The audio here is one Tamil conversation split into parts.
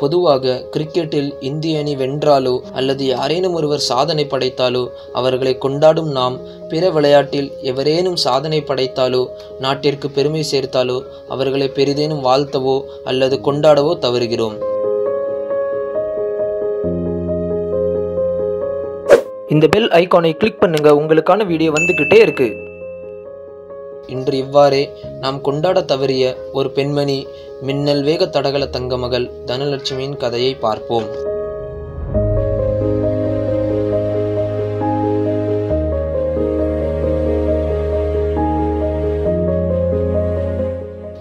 பொதுவாக கிரிக்கெட்டில் இந்திய அணி வென்றாலோ அல்லது யாரேனும் ஒருவர் சாதனை படைத்தாலோ அவர்களை கொண்டாடும் நாம் பிற விளையாட்டில் எவரேனும் சாதனை படைத்தாலோ நாட்டிற்கு பெருமை சேர்த்தாலோ அவர்களை பெரிதேனும் வாழ்த்தவோ அல்லது கொண்டாடவோ தவறுகிறோம். இந்த பெல் ஐகானை கிளிக் பண்ணுங்க. உங்களுக்கான வீடியோ வந்துகிட்டே இருக்கு. இன்று இவ்வாறே நாம் கொண்டாட தவறிய ஒரு பெண்மணி மின்னல் வேக தடகள தங்க மகள் தனலட்சுமியின் கதையை பார்ப்போம்.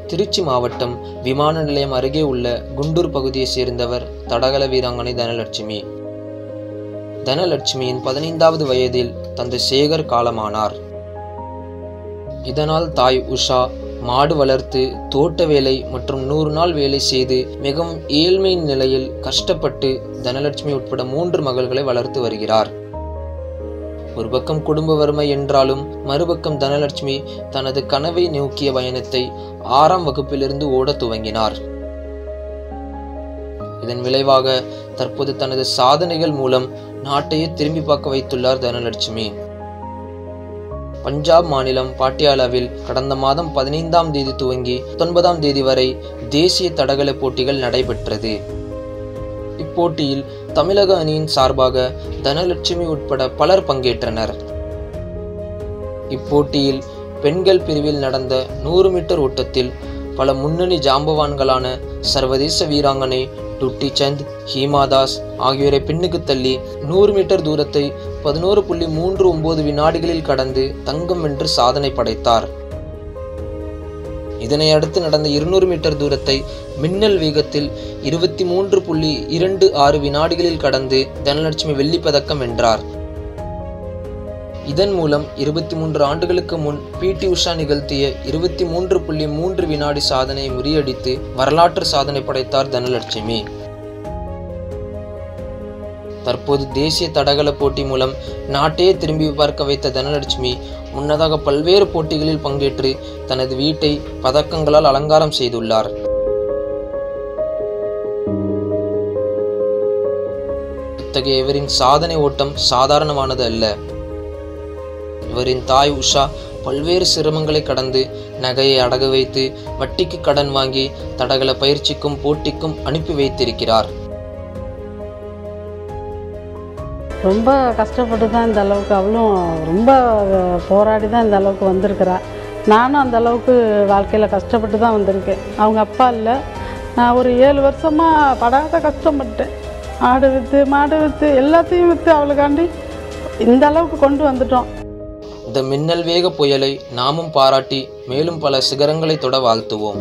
திருச்சி மாவட்டம் விமான நிலையம் அருகே உள்ள குண்டூர் பகுதியை சேர்ந்தவர் தடகள வீராங்கனை தனலட்சுமி. தனலட்சுமியின் பதினைந்தாவது வயதில் தந்தை சேகர் காலமானார். இதனால் தாய் உஷா மாடு வளர்த்து தோட்ட வேலை மற்றும் நூறு நாள் வேலை செய்து மிகவும் ஏழ்மை நிலையில் கஷ்டப்பட்டு தனலட்சுமி உட்பட மூன்று மகள்களை வளர்த்து வருகிறார். ஒரு பக்கம் குடும்ப வறுமை என்றாலும் மறுபக்கம் தனலட்சுமி தனது கனவை நோக்கிய பயணத்தை ஆறாம் வகுப்பிலிருந்து ஓடத் துவங்கினார். இதன் விளைவாக தற்போது தனது சாதனைகள் மூலம் நாட்டையே திரும்பி பார்க்க வைத்துள்ளார் தனலட்சுமி. பஞ்சாப் மாநிலம் பாட்டியாலாவில் கடந்த மாதம் பதினைந்தாம் தேதி துவங்கி பத்தொன்பதாம் தேதி வரை தேசிய தடகள போட்டிகள் நடைபெற்றது. இப்போட்டியில் தமிழக அணியின் சார்பாக தனலட்சுமி உட்பட பலர் பங்கேற்றனர். இப்போட்டியில் பெண்கள் பிரிவில் நடந்த நூறு மீட்டர் ஓட்டத்தில் பல முன்னணி ஜாம்பவான்களான சர்வதேச வீராங்கனை டுட்டி சந்த் ஹீமா தாஸ் ஆகியோரை பின்னுக்கு தள்ளி நூறு மீட்டர் தூரத்தை பதினோரு புள்ளி மூன்று ஒன்பது வினாடிகளில் கடந்து தங்கம் வென்று சாதனை படைத்தார். இதனை அடுத்து நடந்த இருநூறு மீட்டர் தூரத்தை மின்னல் வேகத்தில் இருபத்தி மூன்று புள்ளி இரண்டு ஆறு வினாடிகளில் கடந்து தனலட்சுமி வெள்ளிப் பதக்கம் வென்றார். இதன் மூலம் இருபத்தி மூன்று ஆண்டுகளுக்கு முன் பி டி உஷா நிகழ்த்திய இருபத்தி மூன்று புள்ளி மூன்று வினாடி சாதனையை முறியடித்து வரலாற்று சாதனை படைத்தார் தனலட்சுமி. தற்போது தேசிய தடகள போட்டி மூலம் நாட்டையே திரும்பி பார்க்க வைத்த தனலட்சுமி முன்னதாக பல்வேறு போட்டிகளில் பங்கேற்று தனது வீட்டை பதக்கங்களால் அலங்காரம் செய்துள்ளார். இத்தகைய இவரின் சாதனை ஓட்டம் சாதாரணமானது அல்ல. இவரின் தாய் உஷா பல்வேறு சிரமங்களை கடந்து நகையை அடகு வைத்து வட்டிக்கு கடன் வாங்கி தடகள பயிற்சிக்கும் போட்டிக்கும் அனுப்பி வைத்திருக்கிறார். ரொம்ப கஷ்டப்பட்டு தான் இந்த அளவுக்கு அவளும் ரொம்ப போராடி தான் இந்த அளவுக்கு வந்திருக்கிறா. நானும் அந்த அளவுக்கு வாழ்க்கையில் கஷ்டப்பட்டு தான் வந்திருக்கேன். அவங்க அப்பா இல்லை. நான் ஒரு ஏழு வருஷமாக படாத கஷ்டப்பட்டேன். ஆடு விற்று மாடு விற்று எல்லாத்தையும் விற்று அவளுக்காண்டி இந்த அளவுக்கு கொண்டு வந்துட்டோம். இந்த மின்னல் வேக புயலை நாமும் பாராட்டி மேலும் பல சிகரங்களை தொட வாழ்த்துவோம்.